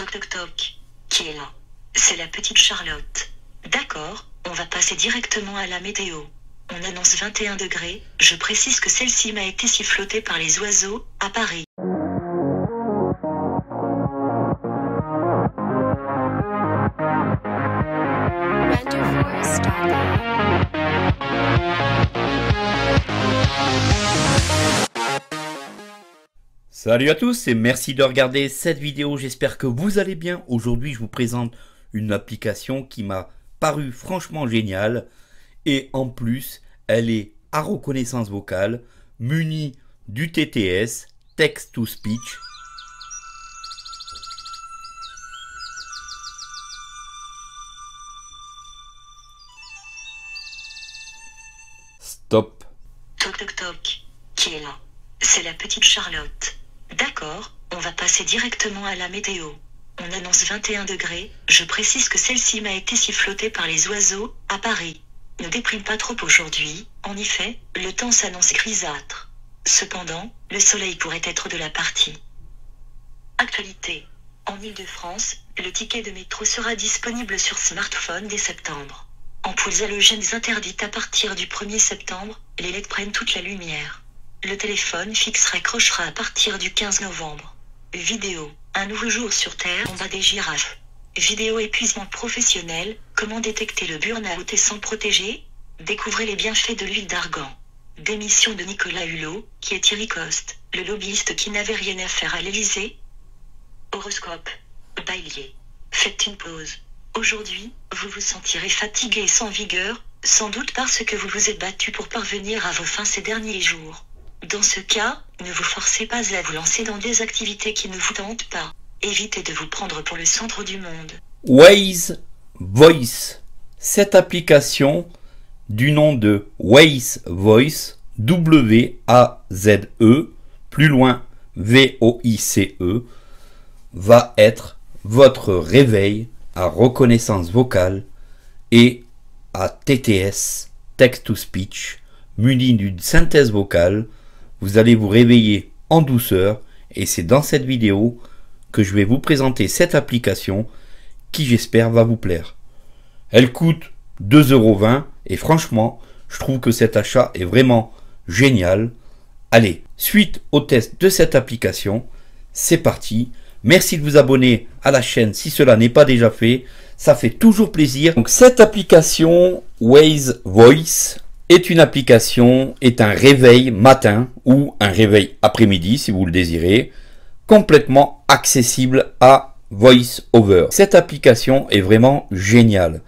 Toc toc toc. Qui est là C'est la petite Charlotte. D'accord, on va passer directement à la météo. On annonce 21 degrés, je précise que celle-ci m'a été sifflotée par les oiseaux, à Paris. Salut à tous et merci de regarder cette vidéo, j'espère que vous allez bien. Aujourd'hui je vous présente une application qui m'a paru franchement géniale et en plus elle est à reconnaissance vocale, munie du TTS, Text to Speech. Stop. Toc toc toc. Qui est là? C'est la petite Charlotte. D'accord, on va passer directement à la météo. On annonce 21 degrés, je précise que celle-ci m'a été sifflotée par les oiseaux, à Paris. Ne déprime pas trop aujourd'hui, en effet, le temps s'annonce grisâtre. Cependant, le soleil pourrait être de la partie. Actualité. En Ile-de-France, le ticket de métro sera disponible sur smartphone dès septembre. Ampoules halogènes interdites à partir du 1er septembre, les LED prennent toute la lumière. Le téléphone fixe raccrochera à partir du 15 novembre. Vidéo. Un nouveau jour sur Terre en bas des girafes. Vidéo épuisement professionnel. Comment détecter le burn-out et s'en protéger? Découvrez les bienfaits de l'huile d'argan. Démission de Nicolas Hulot, qui est Thierry Coste, le lobbyiste qui n'avait rien à faire à l'Élysée. Horoscope. Bailier. Faites une pause. Aujourd'hui, vous vous sentirez fatigué et sans vigueur, sans doute parce que vous vous êtes battu pour parvenir à vos fins ces derniers jours. Dans ce cas, ne vous forcez pas à vous lancer dans des activités qui ne vous tentent pas. Évitez de vous prendre pour le centre du monde. Waze Voice. Cette application du nom de Waze Voice, W-A-Z-E, plus loin V-O-I-C-E, va être votre réveil à reconnaissance vocale et à TTS, Text to Speech, muni d'une synthèse vocale vous allez vous réveiller en douceur et c'est dans cette vidéo que je vais vous présenter cette application qui j'espère va vous plaire. Elle coûte 2,20€ et franchement je trouve que cet achat est vraiment génial. Allez, suite au test de cette application, c'est parti. Merci de vous abonner à la chaîne si cela n'est pas déjà fait. Ça fait toujours plaisir. Donc cette application Waze Voice, est une application, est un réveil matin ou un réveil après-midi si vous le désirez, complètement accessible à VoiceOver. Cette application est vraiment géniale.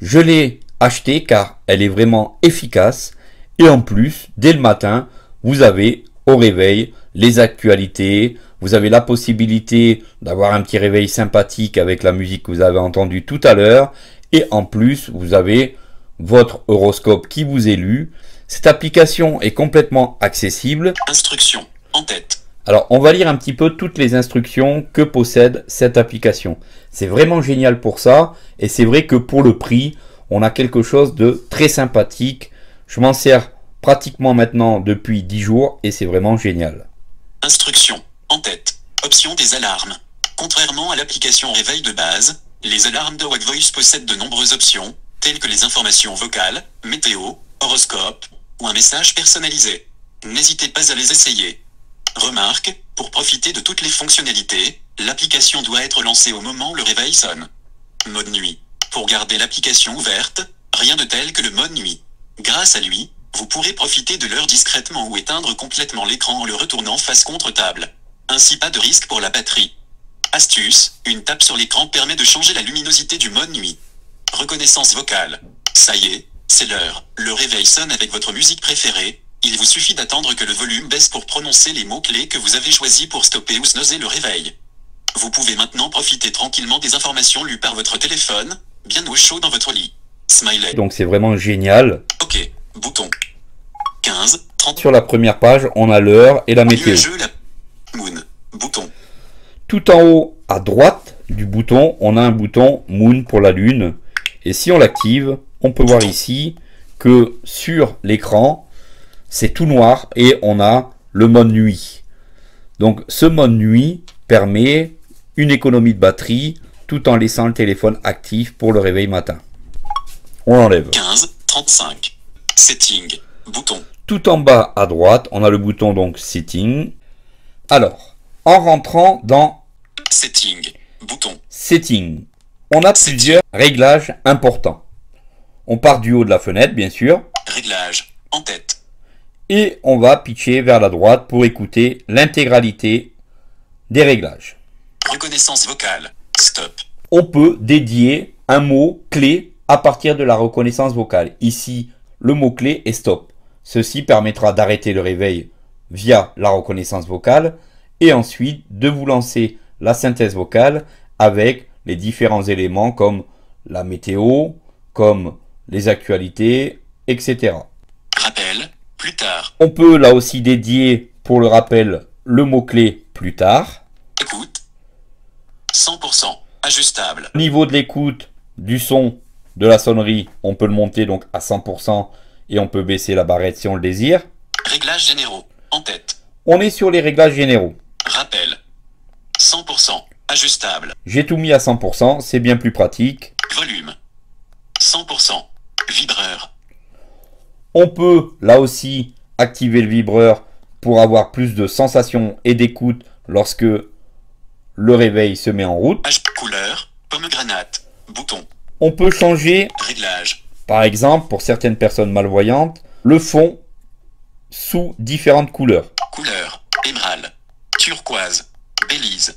Je l'ai achetée car elle est vraiment efficace et en plus, dès le matin, vous avez au réveil les actualités, vous avez la possibilité d'avoir un petit réveil sympathique avec la musique que vous avez entendue tout à l'heure et en plus, vous avez votre horoscope qui vous est lu. Cette application est complètement accessible. Instructions en tête. Alors, on va lire un petit peu toutes les instructions que possède cette application. C'est vraiment génial pour ça. Et c'est vrai que pour le prix, on a quelque chose de très sympathique. Je m'en sers pratiquement maintenant depuis 10 jours et c'est vraiment génial. Instructions en tête. Option des alarmes. Contrairement à l'application réveil de base, les alarmes de Voice possèdent de nombreuses options, telles que les informations vocales, météo, horoscope, ou un message personnalisé. N'hésitez pas à les essayer. Remarque, pour profiter de toutes les fonctionnalités, l'application doit être lancée au moment où le réveil sonne. Mode nuit. Pour garder l'application ouverte, rien de tel que le mode nuit. Grâce à lui, vous pourrez profiter de l'heure discrètement ou éteindre complètement l'écran en le retournant face contre table. Ainsi pas de risque pour la batterie. Astuce, une tape sur l'écran permet de changer la luminosité du mode nuit. Reconnaissance vocale. Ça y est, c'est l'heure. Le réveil sonne avec votre musique préférée. Il vous suffit d'attendre que le volume baisse pour prononcer les mots-clés que vous avez choisis pour stopper ou snoozer le réveil. Vous pouvez maintenant profiter tranquillement des informations lues par votre téléphone, bien au chaud dans votre lit. Smiley. Donc c'est vraiment génial. Ok. Bouton. 15, 30. Sur la première page, on a l'heure et la météo. La... Moon. Bouton. Tout en haut à droite du bouton, on a un bouton Moon pour la lune. Et si on l'active, on peut voir ici que sur l'écran, c'est tout noir et on a le mode nuit. Donc ce mode nuit permet une économie de batterie tout en laissant le téléphone actif pour le réveil matin. On l'enlève. 15, 35. Setting. Bouton. Tout en bas à droite, on a le bouton donc Setting. Alors, en rentrant dans Setting. Bouton. Setting, on a plusieurs réglages importants. On part du haut de la fenêtre, bien sûr, Réglage. En tête. et on va pitcher vers la droite pour écouter l'intégralité des réglages. Reconnaissance vocale. Stop. On peut dédier un mot clé à partir de la reconnaissance vocale. Ici, le mot clé est stop. Ceci permettra d'arrêter le réveil via la reconnaissance vocale et ensuite de vous lancer la synthèse vocale avec les différents éléments comme la météo, comme les actualités, etc. Rappel. Plus tard. On peut là aussi dédier pour le rappel le mot-clé plus tard. Écoute. 100%. Ajustable. Au niveau de l'écoute du son de la sonnerie, on peut le monter donc à 100% et on peut baisser la barrette si on le désire. Réglages généraux. En tête. On est sur les réglages généraux. Rappel. 100%. Ajustable. J'ai tout mis à 100%, c'est bien plus pratique. Volume. 100%. Vibreur. On peut là aussi activer le vibreur pour avoir plus de sensations et d'écoute lorsque le réveil se met en route. H. Couleur. Pomegranate. Bouton. On peut changer, Réglage. par exemple, pour certaines personnes malvoyantes, le fond sous différentes couleurs. Couleur. Émerald. Turquoise. Bélise.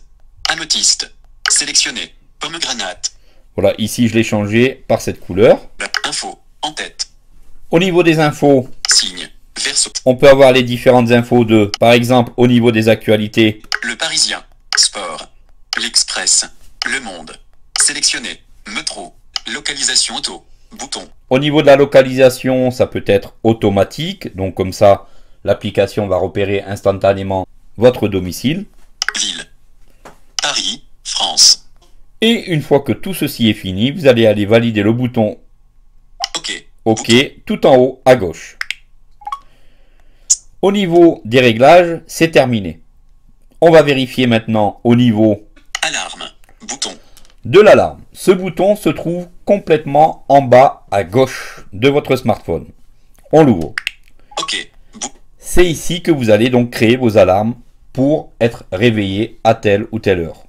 Améthyste. Sélectionné. Pomegranate. Voilà, ici je l'ai changé par cette couleur. Info. En tête. Au niveau des infos, Signe. Verso. on peut avoir les différentes infos de, par exemple, au niveau des actualités, Le Parisien. Sport. L'Express. Le Monde. Sélectionné. Metro. Localisation auto. Bouton. Au niveau de la localisation, ça peut être automatique, donc comme ça, l'application va repérer instantanément votre domicile. France. Et une fois que tout ceci est fini, vous allez aller valider le bouton OK. OK tout en haut à gauche. Au niveau des réglages, c'est terminé. On va vérifier maintenant au niveau Alarme. Bouton. de l'alarme. Ce bouton se trouve complètement en bas à gauche de votre smartphone. On l'ouvre. OK. C'est ici que vous allez donc créer vos alarmes pour être réveillé à telle ou telle heure.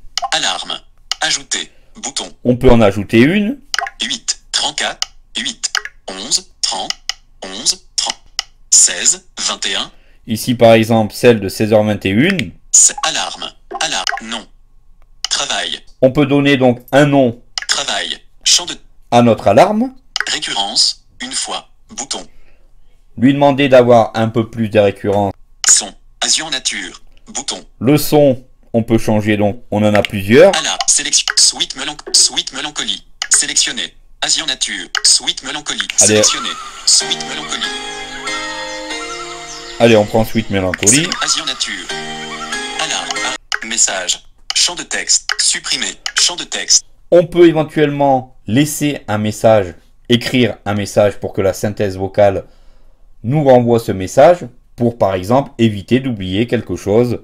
Ajouter. Bouton. On peut en ajouter une. 8. 34. 8. 11. 30. 11. 30. 16. 21. Ici par exemple celle de 16h21. C'est alarme. Alarme. Non. Travail. On peut donner donc un nom Travail. Champ de à notre alarme. récurrence. Une fois. Bouton. Lui demander d'avoir un peu plus de récurrence. Son. Azure nature. Bouton. Le son, on peut changer donc, on en a plusieurs. Alarme. Sélection. Sweet, mélanc Sweet mélancolie. Sélectionné. Azure nature. Sweet mélancolie. Allez. Sélectionné. Sweet mélancolie. Allez, on prend Sweet Melancholy. Sélec- Azure nature. Ah. Message. Champ de texte. Supprimer. Champ de texte. On peut éventuellement laisser un message, écrire un message pour que la synthèse vocale nous renvoie ce message, pour par exemple éviter d'oublier quelque chose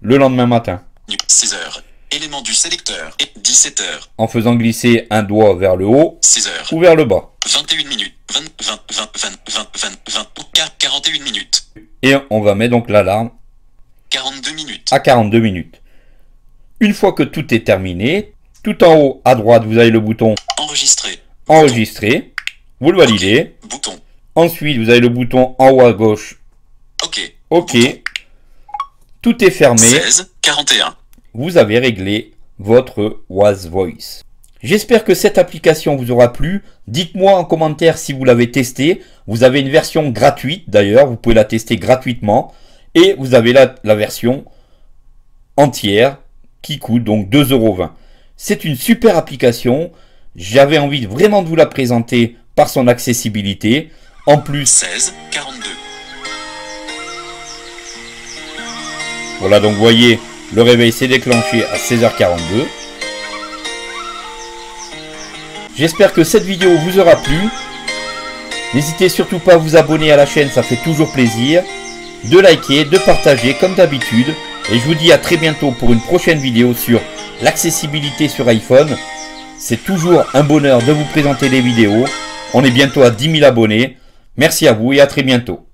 le lendemain matin. 16 heures. Élément du sélecteur. Et 17 heures. En faisant glisser un doigt vers le haut 6 heures. ou vers le bas. 21 minutes. 20, 20, 20, 20, 20, 20, 20, 20, 41 minutes. Et on va mettre donc l'alarme 42 minutes. à 42 minutes. Une fois que tout est terminé, tout en haut à droite, vous avez le bouton Enregistrer. enregistrer. Vous le validez. Bouton. Ensuite, vous avez le bouton en haut à gauche. OK. OK. Bouton. Tout est fermé. 16, 41. Vous avez réglé votre Was Voice. J'espère que cette application vous aura plu. Dites-moi en commentaire si vous l'avez testé. Vous avez une version gratuite d'ailleurs. Vous pouvez la tester gratuitement. Et vous avez la, la version entière qui coûte donc 2,20€. C'est une super application. J'avais envie vraiment de vous la présenter par son accessibilité. En plus, 16, 42. Voilà, donc voyez, le réveil s'est déclenché à 16h42. J'espère que cette vidéo vous aura plu. N'hésitez surtout pas à vous abonner à la chaîne, ça fait toujours plaisir. De liker, de partager comme d'habitude. Et je vous dis à très bientôt pour une prochaine vidéo sur l'accessibilité sur iPhone. C'est toujours un bonheur de vous présenter des vidéos. On est bientôt à 10 000 abonnés. Merci à vous et à très bientôt.